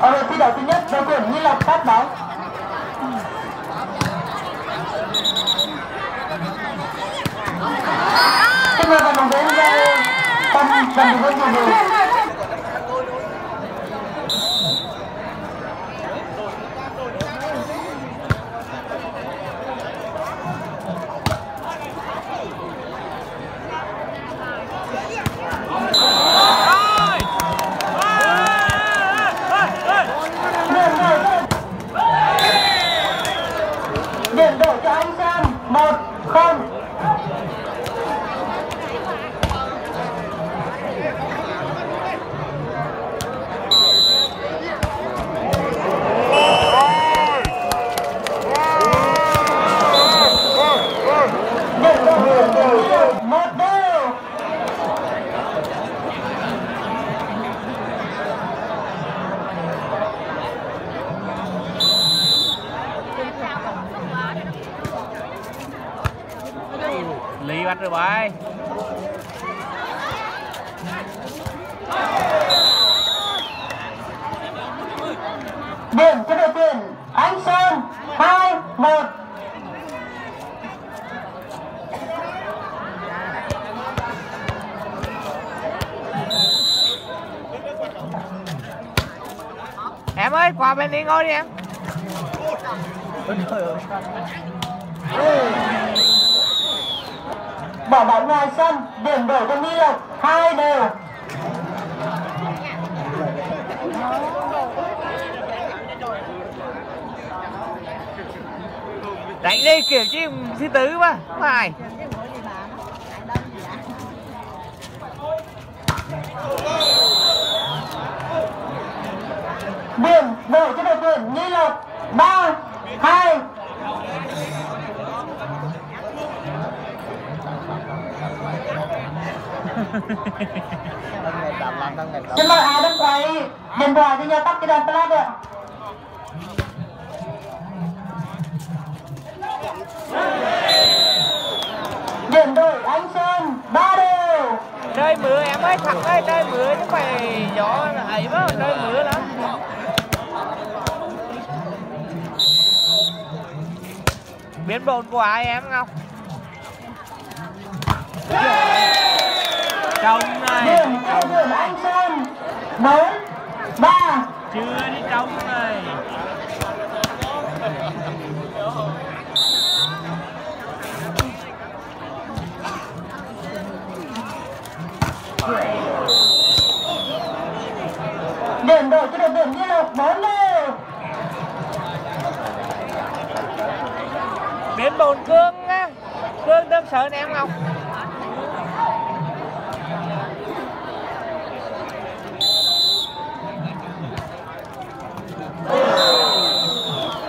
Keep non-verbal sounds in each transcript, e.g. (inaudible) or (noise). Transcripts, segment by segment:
ở lượt thi đấu thứ nhất, đội tuyển Nghi Lộc phát bóng xin mời vận động viên tâm vận động viên Bắt rồi bài điểm cho đội tuyển anh Sơn hai một. Em ơi qua bên đi ngồi đi em bỏ bóng ngoài sân điểm đổi cho Nghi Lộc hai đều. Đánh đi kiểu chi thứ tứ mà Phải điểm đổi cho đội tuyển Nghi Lộc ba hai xin mời ai đứng quay? Điện thoại đi nhà tắt cái đèn flash ạ. Điểm đội anh Sơn, ba đều. Trời mưa, em ơi, thằng ơi trời mưa, chứ phải gió ấy mà trời mưa lắm. Biến bồn của ai em Ngọc Trông này. Điểm tuyển anh Sơn. Bốn ba. Chưa đi trông này. Điểm đổi cho đội tuyển Nghi Lộc bốn đều Biến bồn cương á. Cương tâm sợ em Ngọc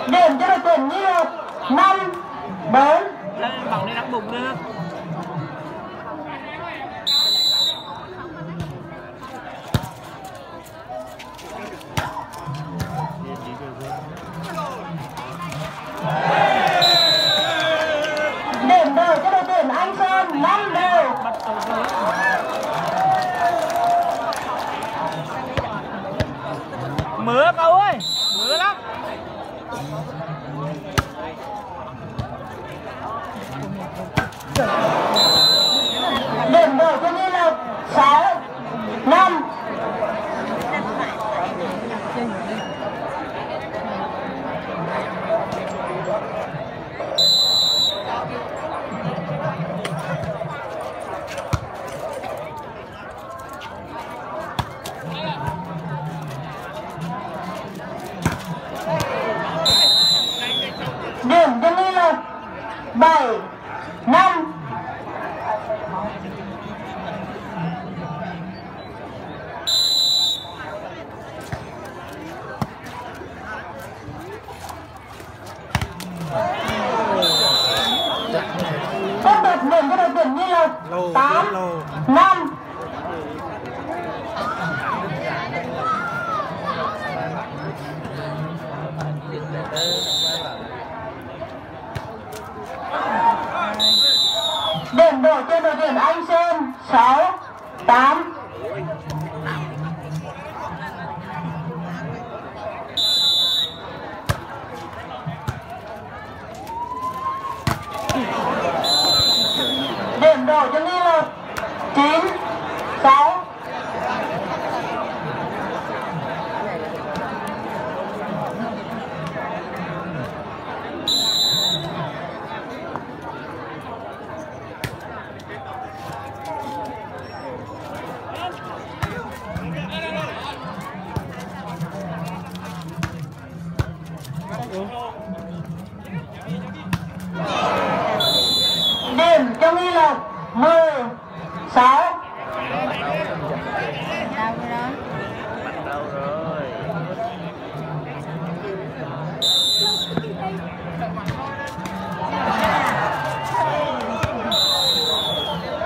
điểm cho đội tuyển Nghi Lộc năm bốn Lên bóng đi đắp bụng được điểm đổi cho đội tuyển Anh Sơn năm đều Bắt cầu dưới Mưa cậu ơi Mưa lắm điểm đổi cho Nghi Lộc sáu năm điểm cho Nghi Lộc bảy năm tiếp tục điểm cho đội tuyển Nghi Lộc tám năm điểm đổi cho đội tuyển Anh Sơn sáu tám độ cho nghi lực chín sáu điểm cho nghi lực mười sáu đâu cái đó Bắt đầu rồi.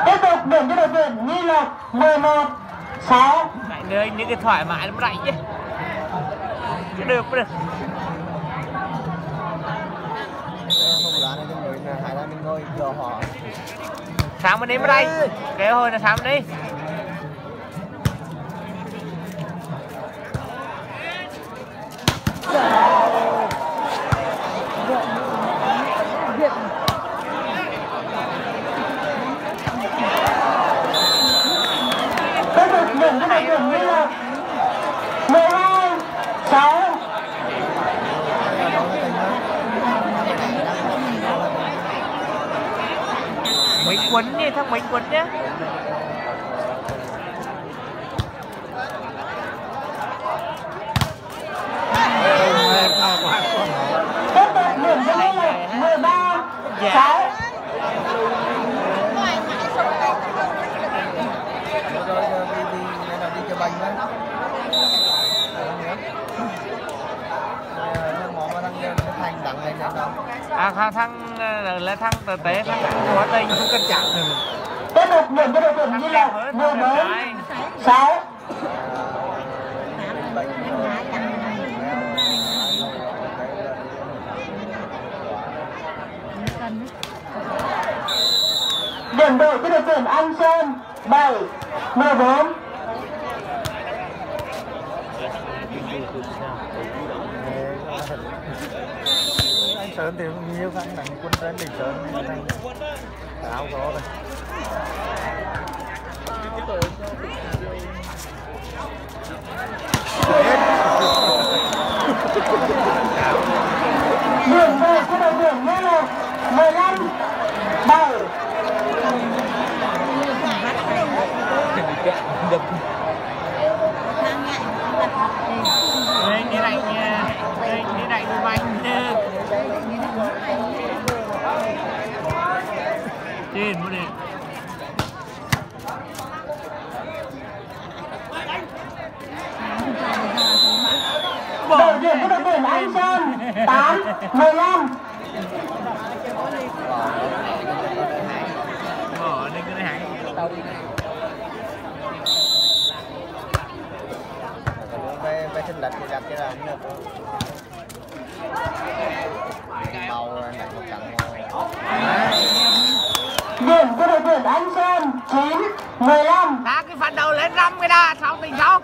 tiếp tục điểm cho đội tuyển nghi lực mười một sáu Lại nơi những cái thoải mái lắm rảnh chứ. Chứ được mới được. không lá này cho người là hai là mình ngồi chờ họ Sáng bên đi mới đây. Kế hồi là sáng đi. tiếp tục điểm cho đội tuyển nghi lực mười hai sáu Mình quấn đi, thằng mình quấn nhá. tiếp tục điểm cho nghi lực mười ba sáu rồi giờ đi đi này là đi chữa bệnh đấy thằng mỏ mà thằng nó thành đặng lên đâu đâu À thằng thằng là thằng tờ tế thằng của tình không cân rồi. tiếp tục điểm cho đội tuyển nghi lực mười bốn sáu. Điểm đội cho đội tuyển anh sơn bảy mười bốn sơn thì nhiều khăn đánh quân trên đỉnh sơn anh áo có đây. Điểm đội cho đội tuyển nghi lực mười lăm bảy đội tuyển của đội tuyển Anh Sơn 8 15 Mở phải phải xin đặt thì đặt cái là điểm của đội tuyển Anh Sơn 9 15 Ta cái phần đầu lên năm cái đã, sau tình 6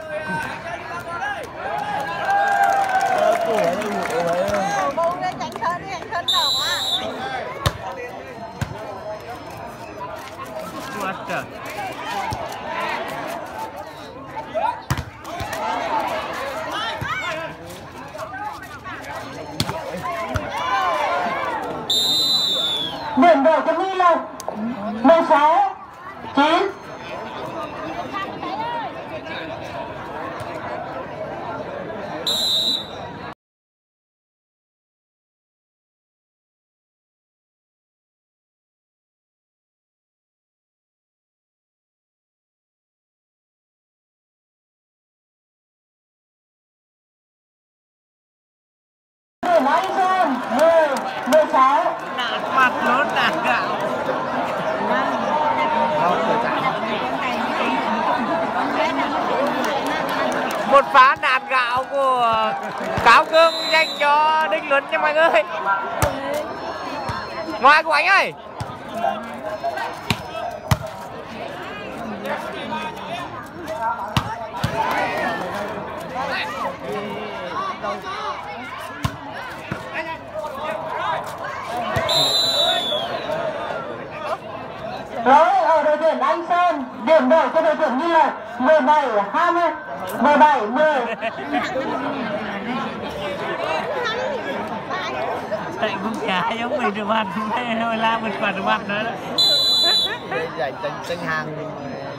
điểm anh sơn mười ừ, mười sáu Nạt mặt nó nạt gạo. Một phá nạt gạo của cáo cương dành cho Đinh Luận nha mọi người. Ngoài của anh ơi. Rồi ở điểm đầu cho đội tuyển Nghi Lộc 17 20 17 10 Tại cũng chả giống mình được mặt Thôi la mình quả được mặt nữa đó dạy tên tên hàng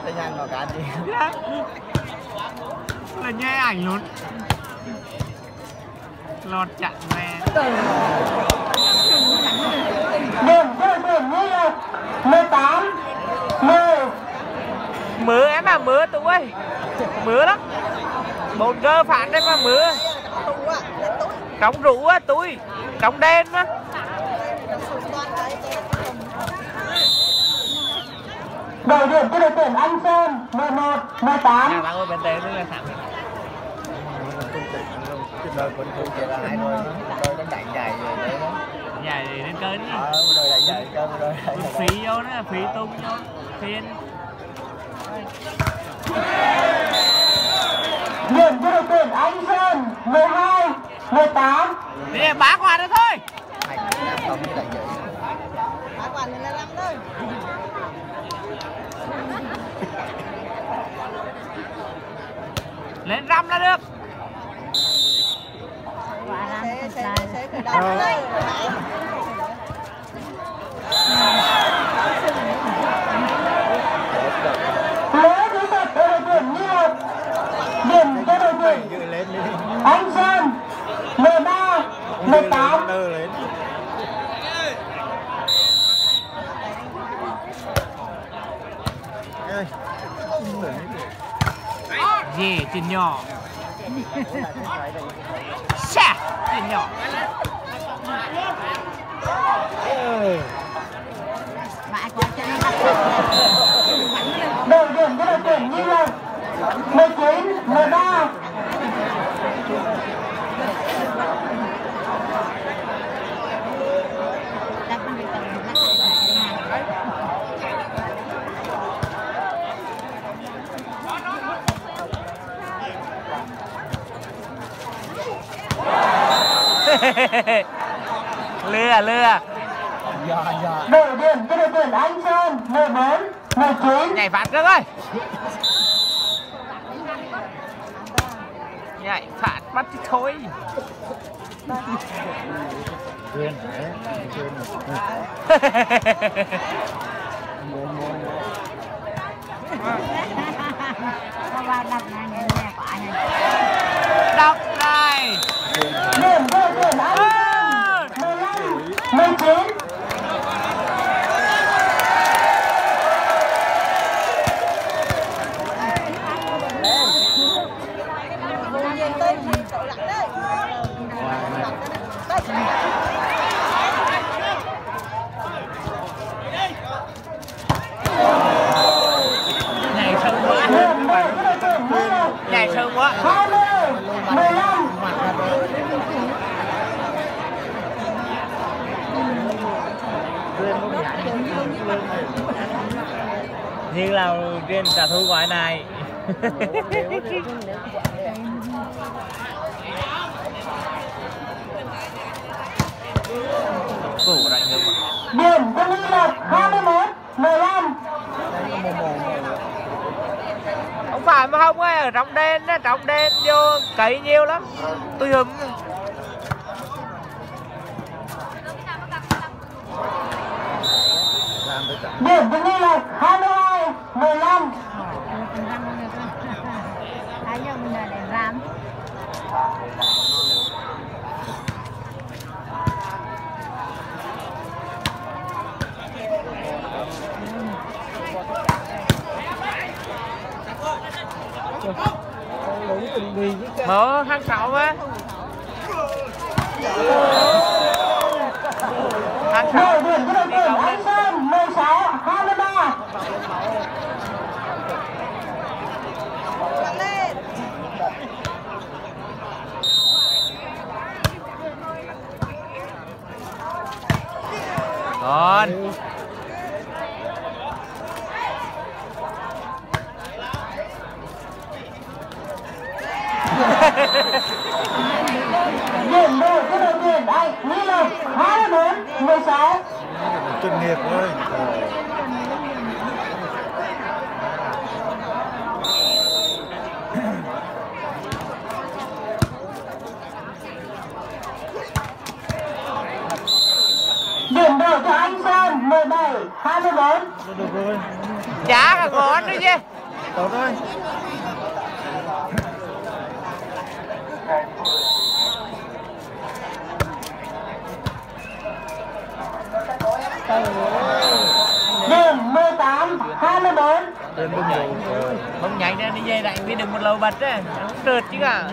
tên hàng nó cả gì Là nhé ảnh luôn. Lọt chặn mẹ điểm cho đội tuyển Nghi Lộc 18 10 Mưa em à mưa tụi ơi. Mưa lắm. Một gơ phản đấy mà mưa Trống rượu á túi. Trống đen á. Đội điểm cho đội tuyển Anh Sơn 11 18 Nhà bạn ơi bên đây nó là hai đôi đôi đánh dài rồi đấy đó Dài thì đến cơn ờ một đôi đánh dài cơ một đôi đánh dài Phí vô đó phí tung vô Phiên điểm cho đội tuyển Anh Sơn 12 18 Đi bá qua đó thôi. Bà quản này là năm thôi. Lên răm là được. Sẽ sẽ sẽ đây lỗi kỹ thuật cho đội tuyển Nghi Lộc điểm cho đội tuyển dự lên đi Anh Sơn 13 18 nơ lên Ê, gì tiền nhỏ. Xa, Tiền nhỏ. Đội tuyển của đội tuyển Nghi Lộc 19 13 (laughs) Lừa lừa dạ dạ. Đội điểm cho đội tuyển Anh Sơn 14 19 Nhảy phạt cưng ơi. Nhảy phạt bắt thì thôi (laughs) quyền muốn muốn Đọc này điểm cho đội tuyển Anh Ơ! Sơn 15 19 vùng nhìn tôi thì chỗ lặng đấy Nhảy sâu quá điểm đội cho đội tuyển Nghi Lộc Nhảy sâu quá 20 15 như là trên trả thu gọi này. Cổ đánh ngược điểm cho Nghi Lộc 21 15 không phải mà không ơi ở trong đen á trong đen vô cấy nhiều lắm. Tôi hùm làm tới tận điểm cho Nghi Lộc 22 15 mở tháng sáu á? Tháng sáu đội điểm cho đội tuyển Anh Sơn 16 23 lặng lên còn. Điểm đội cho đội tuyển Anh Nghi Lộc 24 16 chuyên nghiệp thôi Điểm đầu cho anh Sơn 17 24 được, được rồi chả cả ngon đấy chứ tốt rồi Điểm 18 24 trên đúng rồi. Không nhảy ra đi dây đại vì đừng một lầu bật á. Không trượt chứ cả.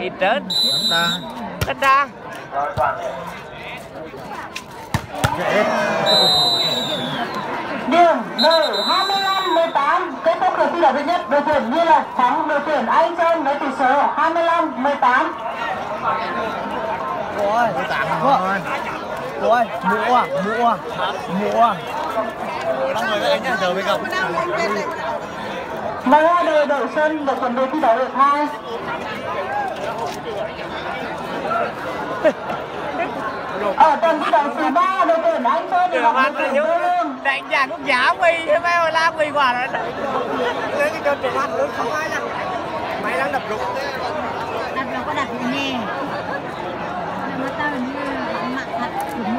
Ít trơn chúng ta. Tất ra dễ Điểm đầu 25 18 Kết thúc lượt thi đấu thứ nhất Đội tuyển Như Lộc thắng đội tuyển Anh Sơn với tỷ số 25 18 rồi tạm rồi rồi mua mua mua. Năm người các anh nhá chờ mới gặp. Hai đội đội sân và chuẩn bị thi đấu lượt hai (laughs) Ở thi đấu thứ ba đội tuyển Anh Sơn thì là tuyển giống Đô Lương đánh giá cũng giá mì thế mấy mà làm mì quả rồi lấy cái cơn đường ăn lớn không ai nhá mày đang đập rụng đặt nó có đặt nè nó tao như mặn thật đúng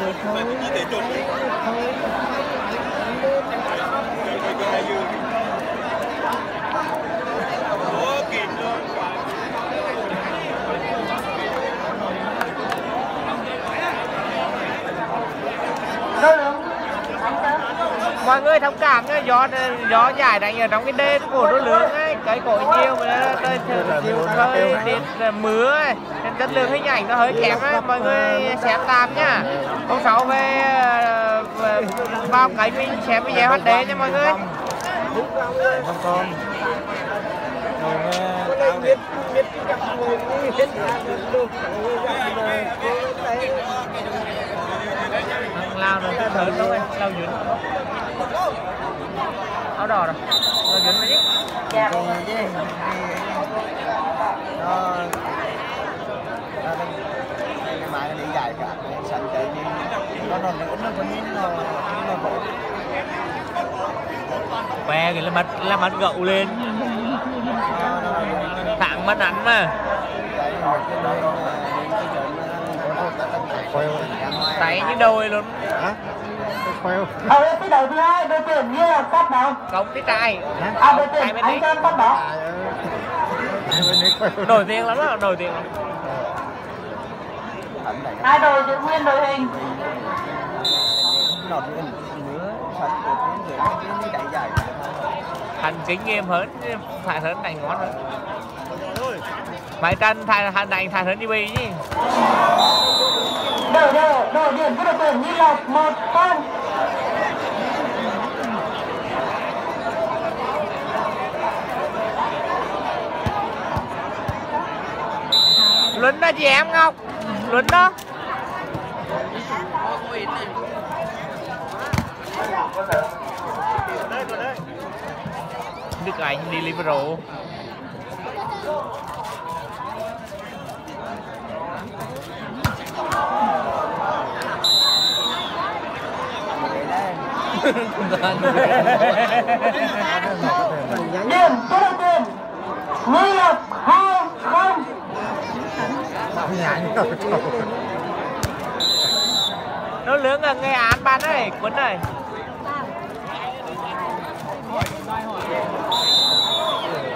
rồi Đô Lương Anh Sơn mọi người thông cảm nhé gió gió giải đánh ở trong cái đê cổ nó lớn ấy, cái cổ nhiều mà tôi hơi điện mưa ấy nên chất lượng hình ảnh nó hơi kém ấy, mọi người xem tạm nhá. Ông sáu ờ, về bao cái mình xem video HD nha mọi người. Không con rồi nghe tao biết biết gặp người biết được thằng lao rồi thở dữ áo đỏ rồi lâu dữ đấy Dạ nó cái máy đi dài cả sẵn chạy đi nó nó nó nó có nó nó bộ que cái là mắt là mắt gậu lên. Thẳng mắt ảnh mà chạy một cái nơi đến cái chỗ nó quay tay như đôi luôn. Hả? Quay Ở lượt thi đấu thứ hai đội tuyển Như Lộc phát bóng công cái trai. À đội tuyển Anh đấy. Sơn phát bóng nổi tiếng lắm đó nổi tiếng lắm. Hai đội giữ nguyên đội hình. Thành kinh nghiệm hơn phải hơn đánh ngon hơn phải tranh thay hành đánh thay hơn đi bì chứ Đội đều đội điểm cho đội tuyển Như Lộc một không Luân đó chị em Ngọc Luân đó. Đức Anh đi Liverpool. Điểm cho đội tuyển Như Lộc 2 không Nó lớn ở nghe án ban này cuốn này.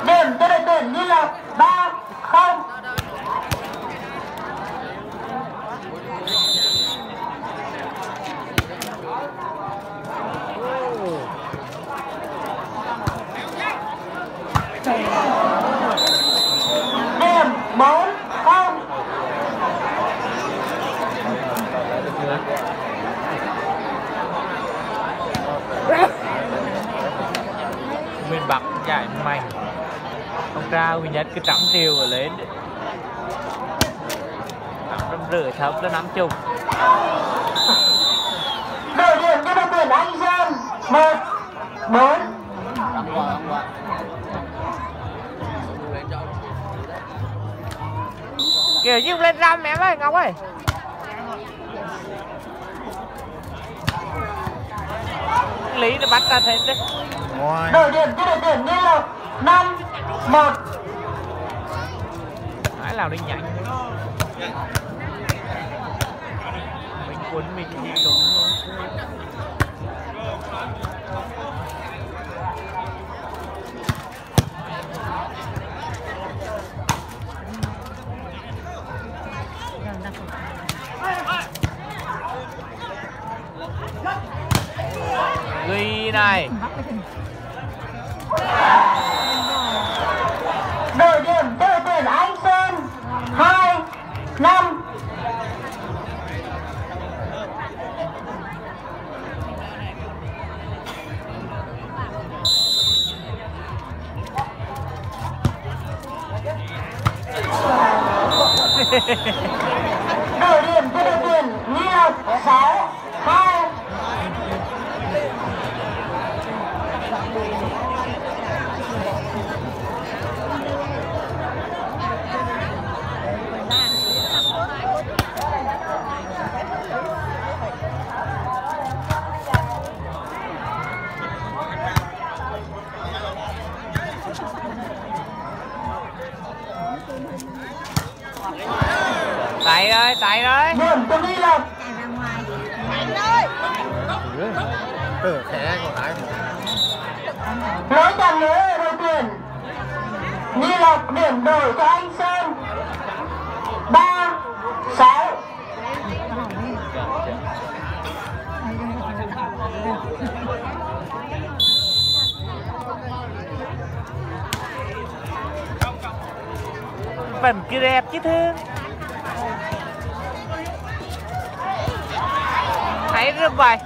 Điểm cho đội tuyển Như Lộc 3 không Điểm 4 không miền Bắc giải mạnh ông Nhất cứ trăm triệu ở lên. Tám trăm rưỡi thấp là năm chục Đội điểm cho đội tuyển Anh Sơn 1 4 kiểu như lên răm em ơi Ngọc ơi. Lý nó bắt ra thế đấy. Đội điểm cho đội tuyển Như Lộc 5 1 lẽ nào đi nhanh mình cuốn mình đi đúng cho Nghi Lộc chạy ra ngoài. Mạnh ơi. ừ khẽ còn lại chạm nữa đội tuyển Nghi Lộc điểm đổi cho Anh Sơn ba sáu đi. Vẫn cứ đẹp chứ thương thấy được bài.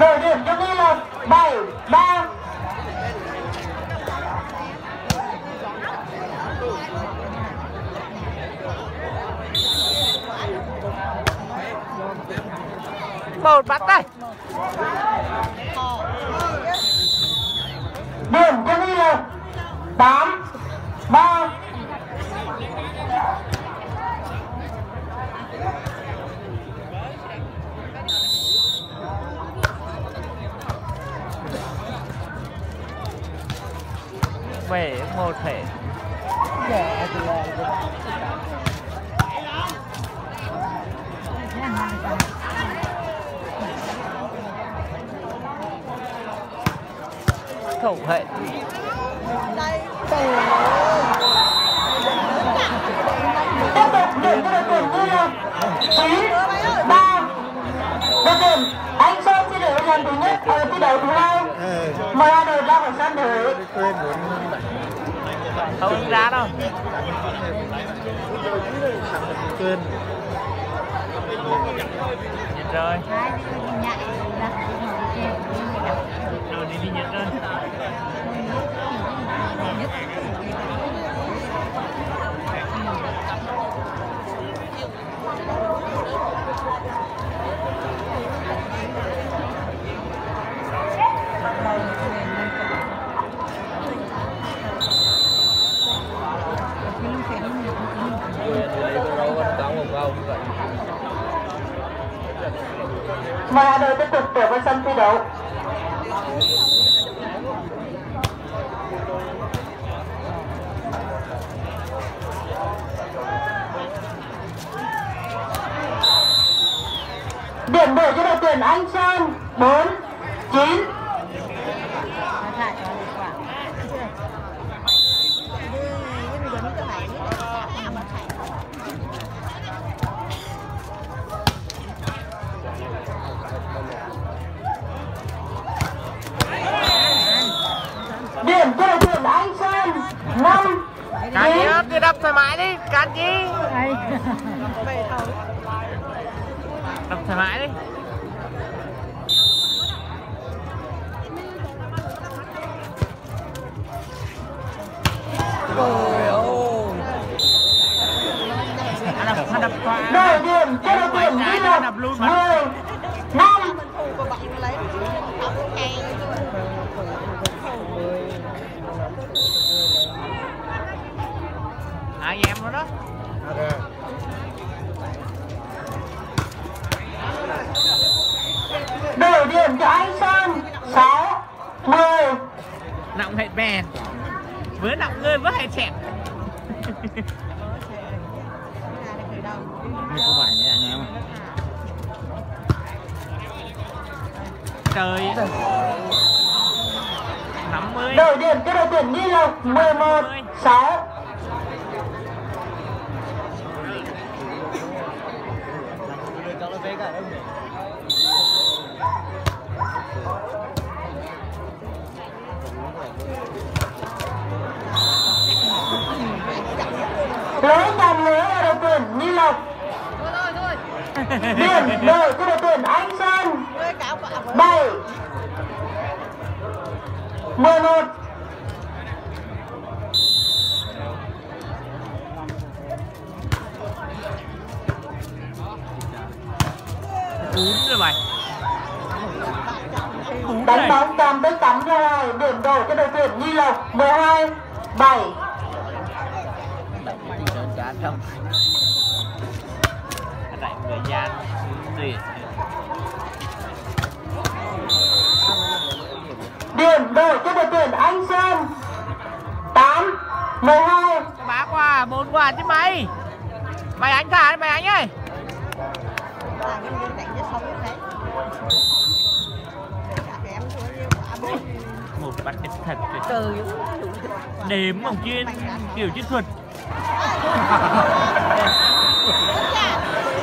Đội điểm cho Nghi Lộc bảy ba. Một bắt đây điểm cho Nghi Lộc tám ba về một thể là ngon rồi. thủ hệ tiếp tục điểm cho đội tuyển Nghi chín ba đội tuyển Anh Sơn thi đấu lần thứ nhất ở thi đấu thứ hai mời hai đội ra khỏi sân để không ra đâu quên Nhìn rồi. Hai đi nhảy rồi, đi đi nhận rồi Mời hai đội tiếp tục trở vào sân thi đấu. Điểm đổi cho đội tuyển Anh Sơn 4 9 đi, Đọc thoải mái đi. Trời 50 đổi điểm cho đội tuyển Nghi Lộc 11 6 Cho nó về cả đâu nhỉ? lỗi nhầm lưới ở đội tuyển Nghi Lộc. (laughs) Điểm đổi cho đội tuyển Anh Sơn Ê, cạo quả với 7 11 cún rồi mày đánh này bóng tới tắm ra ngoài điểm đổi cho đội tuyển Nghi Lộc 12 7 Chỉ sơn chán không? đẩy người gian gì điểm đổi cho đội tuyển Anh Sơn. 8 12 bá quả bốn quả chứ mày. Mày anh thả đi mày anh ơi là như một bắt cái thật trời đếm ông kia kiểu. Chiến thuật.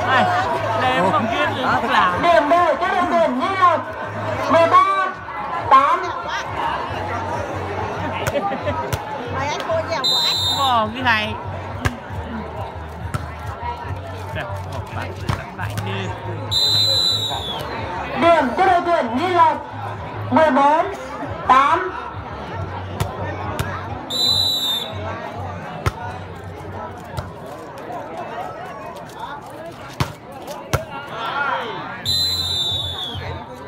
Này đếm ông kia từ lúc làm điểm đổi cho đội tuyển Nghi Lộc. 13 8 của cái này. Điểm cho đội tuyển Nghi Lộc 14 8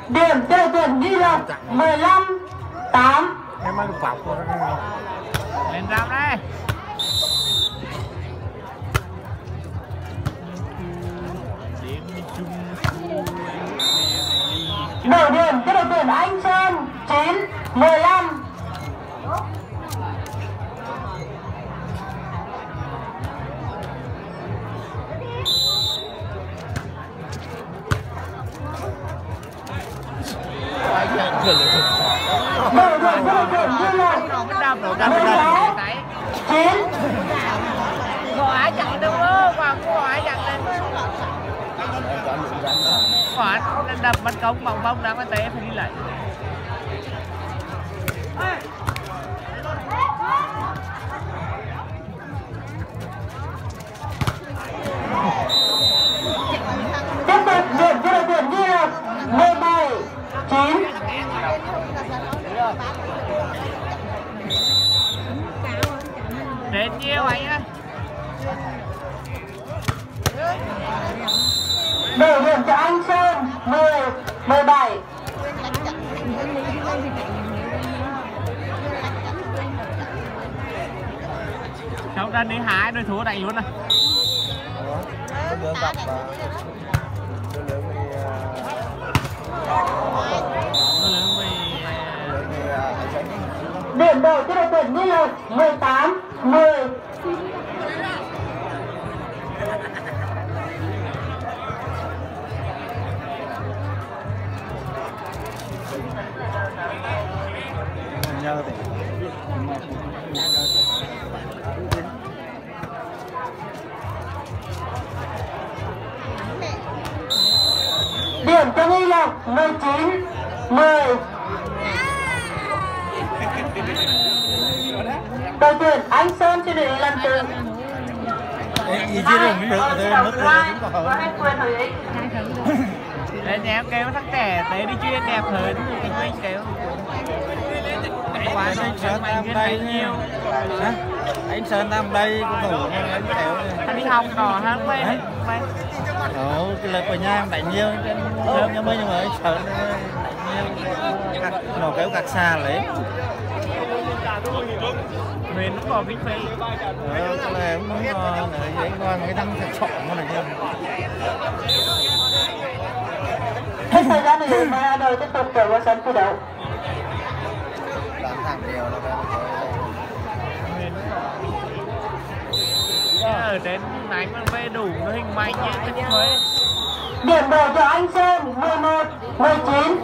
điểm cho đội tuyển Nghi Lộc 15 8 Em ăn bọc của nó. Lên rào đây đổi điểm cho đội tuyển Anh Sơn 9 15 đổi điểm cho đội tuyển Nghi Lộc nó đâm rồi đâm rồi đấy 9 quả chặn đâu đó quả quả chặn lên quả đập bắn công bằng bông đã mới té phải đi lại. Tiếp tục điểm cho đội tuyển Lộc 17 9 đến nhiều anh ơi ra đi hái đôi thú này luôn này Tránh điểm đổi cho đội tuyển Nghi Lộc 18 10 Nhớ thì điểm cho Nghi Lộc 19 10 đội tuyển Anh Sơn xin được lần từ Tôi có hết quyền hồi ấy Đấy em kêu thằng trẻ tới đi chuyên đẹp hơn Anh Minh kêu Quá Anh Sơn anh Tam đây nhiều Hả? Anh Sơn Tam đây cũng thủ anh kéo Anh đi học đỏ mày mày Cái lực của nhang đánh nhiều trên lớp nhà mình nhưng mà đánh nhiều. Cắt- nó kéo cắt xa lấy. Huyền nó còn vinh phi Ờ, cái này cũng muốn ngon này, anh ngon cái thằng thật sọ nó này hết thời gian để mà Hà Nội tiếp tục trở vào sân thi đấu. làm thẳng đều phải ở trên đánh mà về đủ nó hình mạnh như cái thuế Điểm đầu cho anh Sơn 11 19.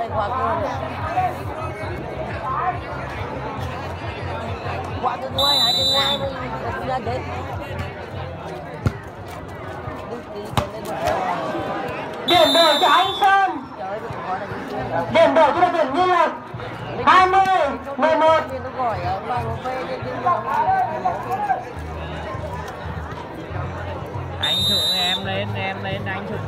quả cái ngoài hai cái ngoài mới ra đến Điểm đầu cho anh Sơn. Điểm đầu cho đội tuyển Nghi Lộc 20 11. nó gọi ở ngoài một phê trên cái anh thượng em lên em lên, anh thượng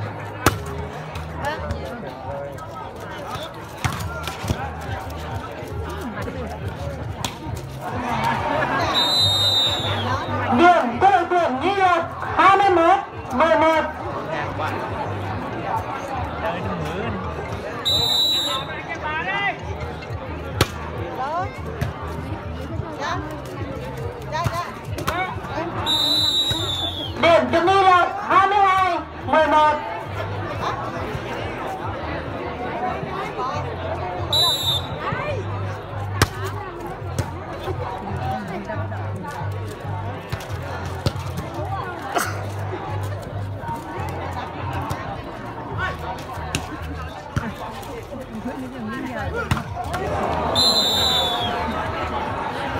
Điểm cho đội nhi Nghi Lộc 21 11. điểm bạn chơi 11.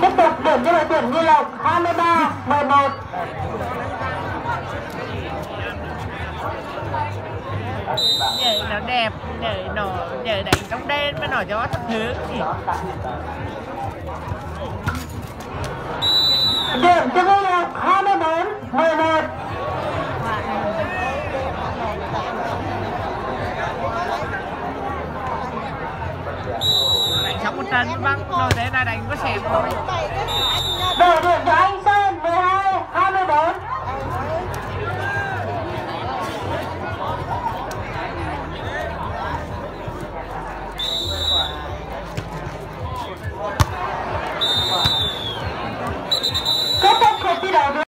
Tiếp tục điểm cho đội tuyển Nghi Lộc 23 11. Nó đẹp nhảy nó nhảy đánh trong đen mà nó gió thật thứ thì Điểm cho Nghi Lộc 24 11. đánh xong một trận văng rồi thế là đánh có xẹp thôi Đội cho anh